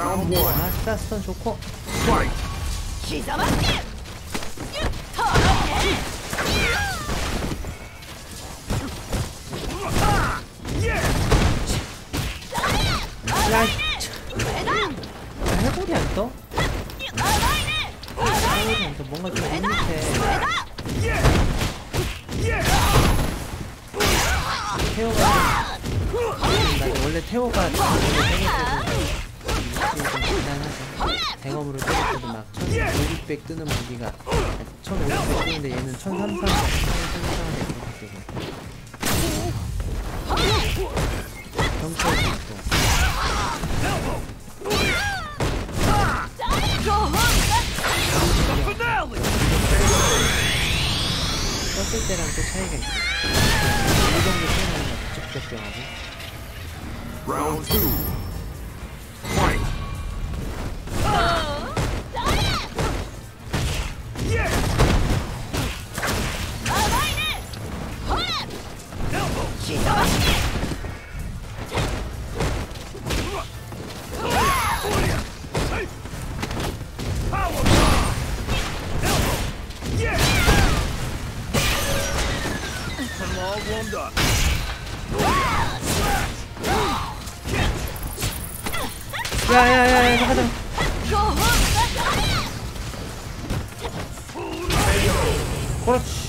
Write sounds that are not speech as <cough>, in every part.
아싸 스턴 좋고 기가 막히게 해골이 안 떠? 해골이 뭔가 좀 밋밋해 태호가 나 원래 태호가 간단하죠 대검으로 때릴 때도 막 1500 뜨는 무기가 1500 뜨는데 얘는 1300 1300 경찰도 썼을 때랑 또 차이가 있어. 이 정도 차이가 나면 직접 병하고 야야야야 가자. 그렇지.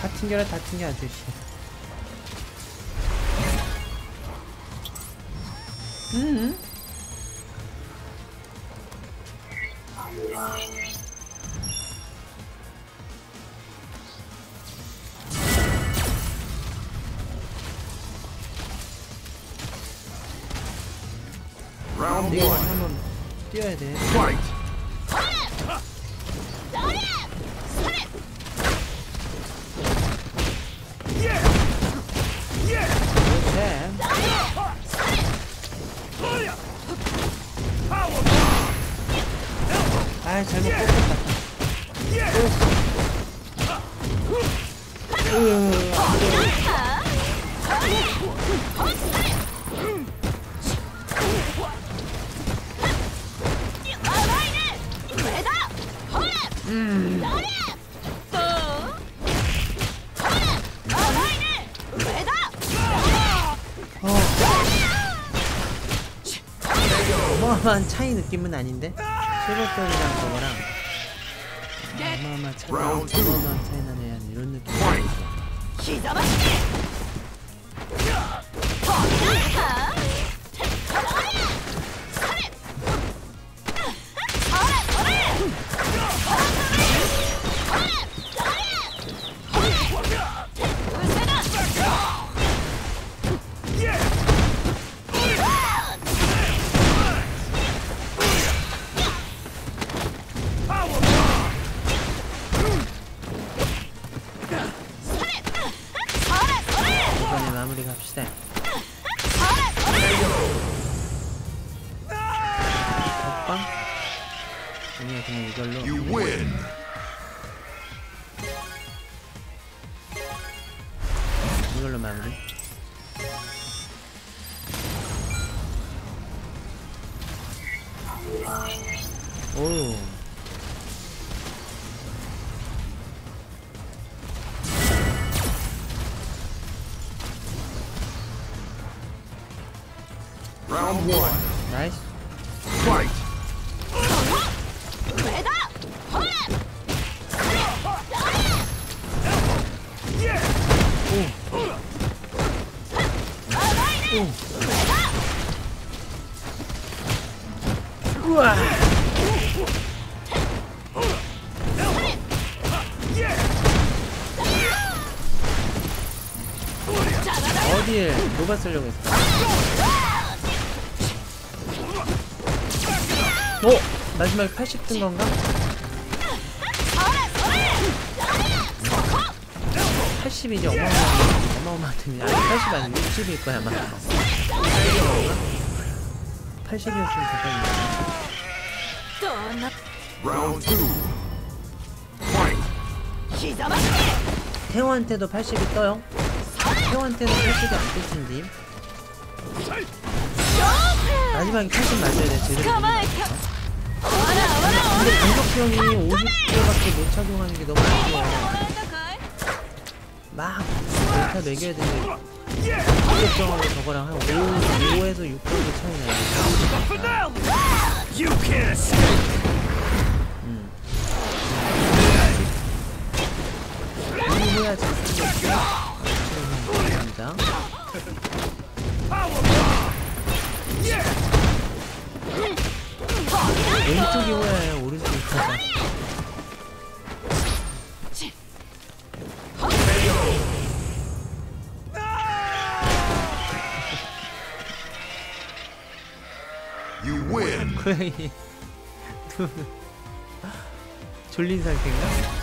다 튕겨라 다친겨 아저씨. 음. 음. 한번 뛰어야 돼. 네. 아 잘못 뽑혔다. 으, 안 돼. 어마어마한 차이 느낌은 아닌데? 실버선이랑 저거랑 어마어마한 차이. 어마어마한 차이 나네 이런 느낌 Fight. 刻ま 마무리 갑시다. 먹방? 아니야 그냥 이걸로. 이걸로 마무리. 오. Round one. Nice. Fight. 우와. 어디에 로바 쓰려고 했어? 오! 마지막에 80뜬 건가? 80이지 어마어마한데 어마어마한 틈이 아니 80 아니면 60일 거야 아마. 80이었으면 괜찮네. 태호한테도 80이 떠요? 태호한테는 80이 안 뜰텐데. 마지막에 팔뚝 맞아야 돼. 제대로 근데 공격형이 50개밖에! 못 착용하는 게 너무 아쉬워 막 데이터 매겨야 되는데 공격형하고 저거랑 한 5, 5에서 6% 차이 나요 왼쪽이 호야예요 오른쪽이 win! <laughs> 고양이 눈 졸린 상태인가?